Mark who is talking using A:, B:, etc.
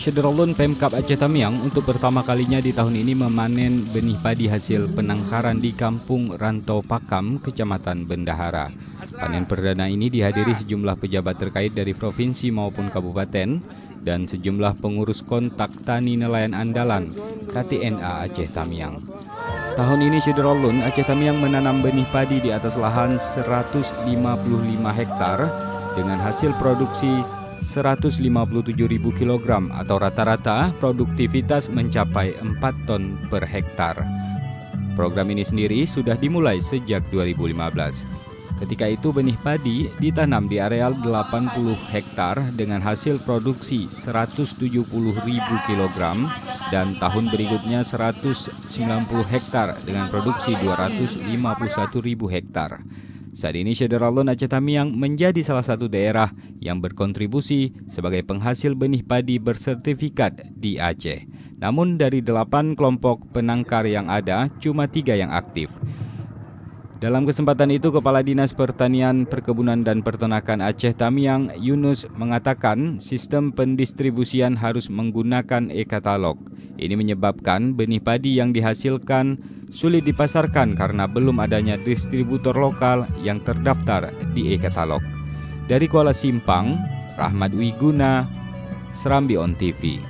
A: Syederolun Pemkap Aceh Tamiang untuk pertama kalinya di tahun ini memanen benih padi hasil penangkaran di Kampung Rantau Pakam, Kecamatan Bendahara. Panen perdana ini dihadiri sejumlah pejabat terkait dari provinsi maupun kabupaten dan sejumlah pengurus kontak tani nelayan andalan KTNA Aceh Tamiang. Tahun ini Syederolun Aceh Tamiang menanam benih padi di atas lahan 155 hektar dengan hasil produksi 157.000 kg atau rata-rata produktivitas mencapai 4 ton per hektar. Program ini sendiri sudah dimulai sejak 2015. Ketika itu benih padi ditanam di areal 80 hektar dengan hasil produksi 170.000 kg dan tahun berikutnya 190 hektar dengan produksi 251.000 hektar. Saat ini Syederalun Aceh Tamiang menjadi salah satu daerah yang berkontribusi sebagai penghasil benih padi bersertifikat di Aceh. Namun dari delapan kelompok penangkar yang ada, cuma tiga yang aktif. Dalam kesempatan itu, Kepala Dinas Pertanian, Perkebunan dan Peternakan Aceh Tamiang, Yunus, mengatakan sistem pendistribusian harus menggunakan e-katalog. Ini menyebabkan benih padi yang dihasilkan sulit dipasarkan karena belum adanya distributor lokal yang terdaftar di e-katalog. Dari Kuala Simpang, Rahmat Wiguna, Serambi On TV.